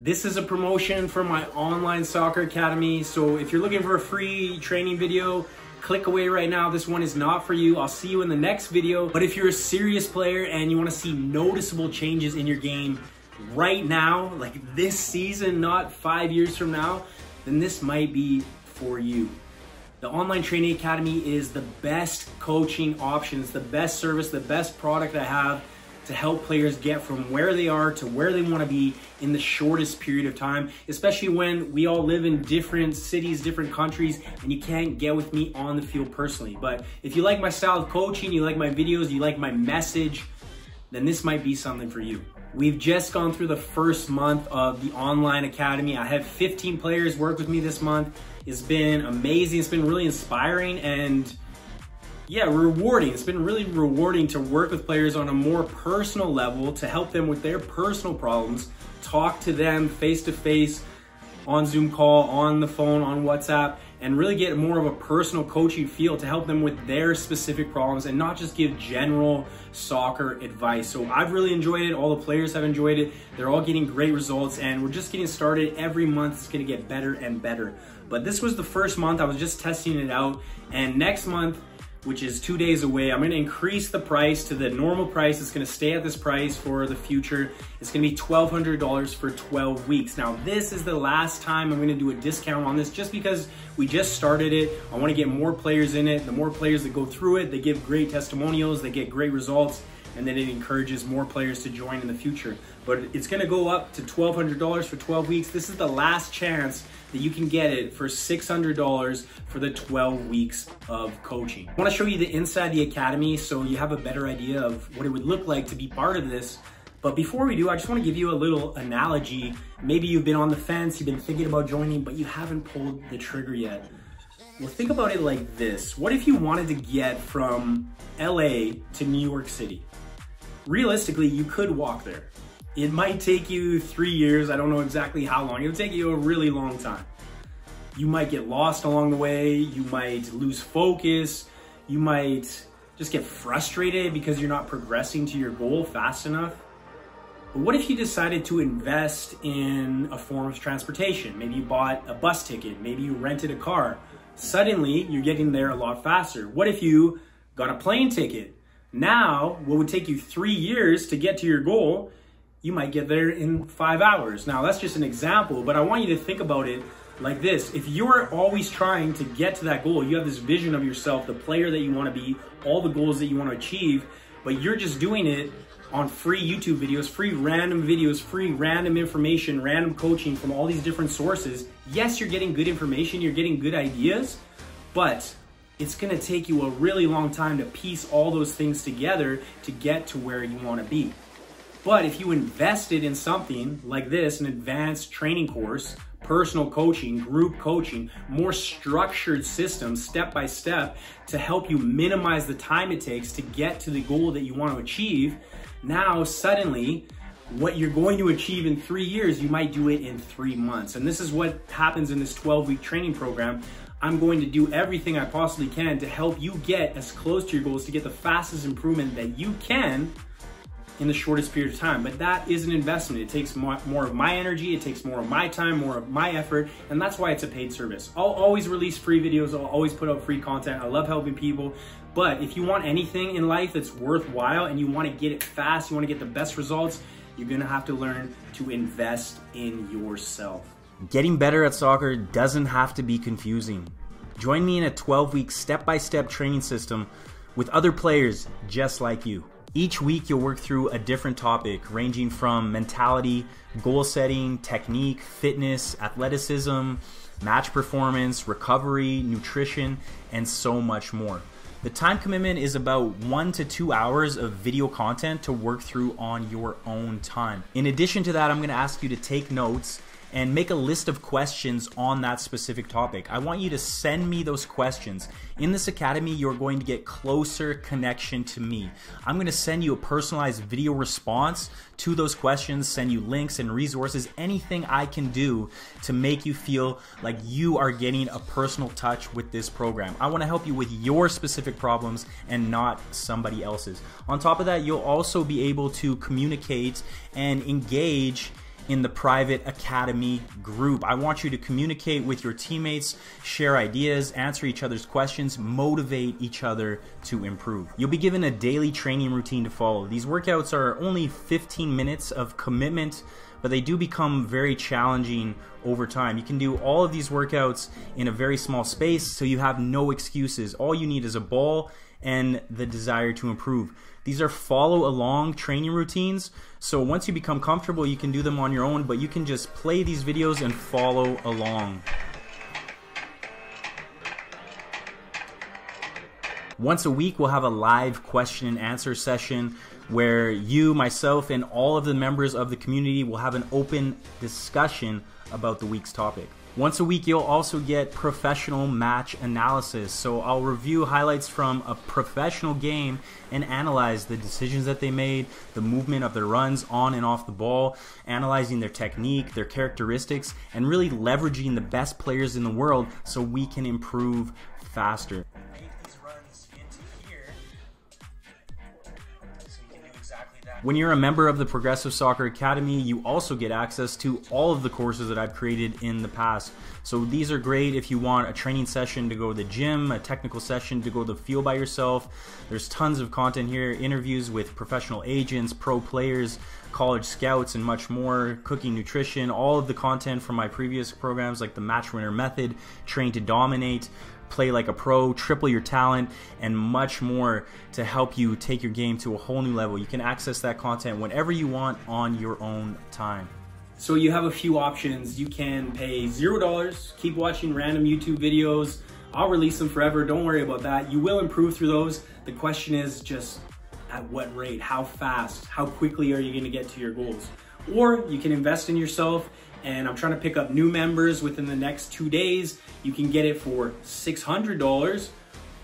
This is a promotion for my online soccer academy. So if you're looking for a free training video, click away right now. This one is not for you. I'll see you in the next video. But if you're a serious player and you wanna see noticeable changes in your game right now, like this season, not five years from now, then this might be for you. The Online Training Academy is the best coaching options, the best service, the best product I have to help players get from where they are to where they want to be in the shortest period of time, especially when we all live in different cities, different countries, and you can't get with me on the field personally. But if you like my style of coaching, you like my videos, you like my message, then this might be something for you. We've just gone through the first month of the online academy. I have 15 players work with me this month. It's been amazing. It's been really inspiring and yeah, rewarding. It's been really rewarding to work with players on a more personal level to help them with their personal problems, talk to them face to face on Zoom call, on the phone, on WhatsApp, and really get more of a personal coaching feel to help them with their specific problems and not just give general soccer advice. So I've really enjoyed it. All the players have enjoyed it. They're all getting great results and we're just getting started. Every month it's gonna get better and better. But this was the first month. I was just testing it out. And next month, which is two days away. I'm gonna increase the price to the normal price. It's gonna stay at this price for the future. It's gonna be $1,200 for 12 weeks. Now, this is the last time I'm gonna do a discount on this just because we just started it. I wanna get more players in it. The more players that go through it, they give great testimonials, they get great results, and then it encourages more players to join in the future. But it's gonna go up to $1,200 for 12 weeks. This is the last chance that you can get it for $600 for the 12 weeks of coaching. I wanna show you the inside the academy so you have a better idea of what it would look like to be part of this. But before we do, I just wanna give you a little analogy. Maybe you've been on the fence, you've been thinking about joining, but you haven't pulled the trigger yet. Well, think about it like this. What if you wanted to get from LA to New York City? Realistically, you could walk there. It might take you three years. I don't know exactly how long. It'll take you a really long time. You might get lost along the way. You might lose focus. You might just get frustrated because you're not progressing to your goal fast enough. But what if you decided to invest in a form of transportation? Maybe you bought a bus ticket. Maybe you rented a car. Suddenly, you're getting there a lot faster. What if you got a plane ticket? Now, what would take you three years to get to your goal, you might get there in five hours. Now, that's just an example, but I want you to think about it like this. If you're always trying to get to that goal, you have this vision of yourself, the player that you want to be, all the goals that you want to achieve, but you're just doing it on free YouTube videos, free random videos, free random information, random coaching from all these different sources. Yes, you're getting good information, you're getting good ideas, but it's gonna take you a really long time to piece all those things together to get to where you wanna be. But if you invested in something like this, an advanced training course, personal coaching, group coaching, more structured systems, step by step, to help you minimize the time it takes to get to the goal that you want to achieve, now suddenly, what you're going to achieve in three years, you might do it in three months. And this is what happens in this 12 week training program. I'm going to do everything I possibly can to help you get as close to your goals to get the fastest improvement that you can in the shortest period of time. But that is an investment. It takes more, of my energy, it takes more of my time, more of my effort, and that's why it's a paid service. I'll always release free videos, I'll always put out free content. I love helping people. But if you want anything in life that's worthwhile and you want to get it fast, you want to get the best results, you're going to have to learn to invest in yourself. Getting better at soccer doesn't have to be confusing. Join me in a 12 week step by step training system with other players just like you. Each week, you'll work through a different topic ranging from mentality, goal setting, technique, fitness, athleticism, match performance, recovery, nutrition, and so much more. The time commitment is about one to two hours of video content to work through on your own time. In addition to that, I'm gonna ask you to take notes and make a list of questions on that specific topic. I want you to send me those questions. In this academy, you're going to get closer connection to me. I'm going to send you a personalized video response to those questions, send you links and resources, anything I can do to make you feel like you are getting a personal touch with this program. I want to help you with your specific problems and not somebody else's. On top of that, you'll also be able to communicate and engage in the private academy group. I want you to communicate with your teammates, share ideas, answer each other's questions, motivate each other to improve. You'll be given a daily training routine to follow. These workouts are only 15 minutes of commitment but they do become very challenging over time. You can do all of these workouts in a very small space, so you have no excuses. All you need is a ball and the desire to improve. These are follow along training routines. So once you become comfortable, you can do them on your own, but you can just play these videos and follow along. Once a week, we'll have a live question and answer session where you, myself, and all of the members of the community will have an open discussion about the week's topic. Once a week, you'll also get professional match analysis. So I'll review highlights from a professional game and analyze the decisions that they made, the movement of their runs on and off the ball, analyzing their technique, their characteristics, and really leveraging the best players in the world so we can improve faster. When you're a member of the Progressive Soccer Academy, you also get access to all of the courses that I've created in the past. So these are great if you want a training session to go to the gym, a technical session to go to the field by yourself. There's tons of content here, interviews with professional agents, pro players, college scouts, and much more, cooking, nutrition, all of the content from my previous programs like the Match Winner Method, Train to Dominate, play like a pro, triple your talent, and much more to help you take your game to a whole new level. You can access that content whenever you want on your own time. So you have a few options. You can pay zero dollars, keep watching random YouTube videos. I'll release them forever. Don't worry about that. You will improve through those. The question is just at what rate, how fast, how quickly are you going to get to your goals? Or you can invest in yourself and I'm trying to pick up new members within the next two days. You can get it for $600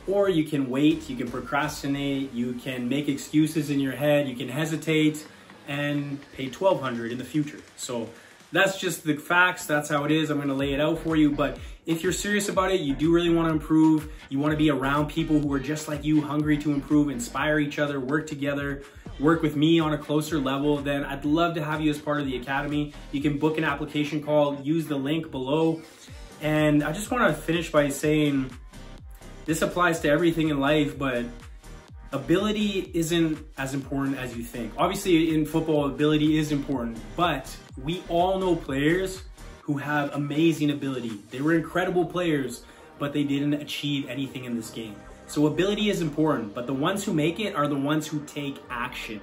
or you can wait, you can procrastinate, you can make excuses in your head, you can hesitate and pay $1,200 in the future. So that's just the facts, that's how it is. I'm gonna lay it out for you, but if you're serious about it, you do really wanna improve, you wanna be around people who are just like you, hungry to improve, inspire each other, work together, work with me on a closer level, then I'd love to have you as part of the Academy. You can book an application call, use the link below. And I just wanna finish by saying, this applies to everything in life, but ability isn't as important as you think. Obviously in football, ability is important, but we all know players who have amazing ability. They were incredible players, but they didn't achieve anything in this game. So ability is important, but the ones who make it are the ones who take action.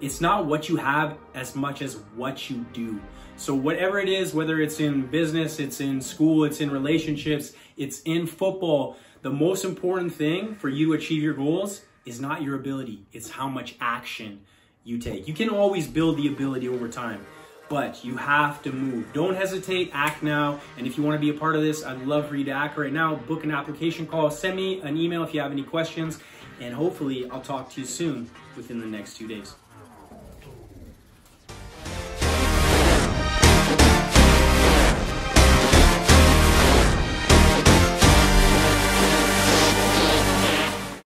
It's not what you have as much as what you do. So whatever it is, whether it's in business, it's in school, it's in relationships, it's in football, the most important thing for you to achieve your goals is not your ability. It's how much action you take. You can always build the ability over time but you have to move. Don't hesitate, act now. And if you want to be a part of this, I'd love for you to act right now. Book an application call, send me an email if you have any questions, and hopefully I'll talk to you soon within the next two days.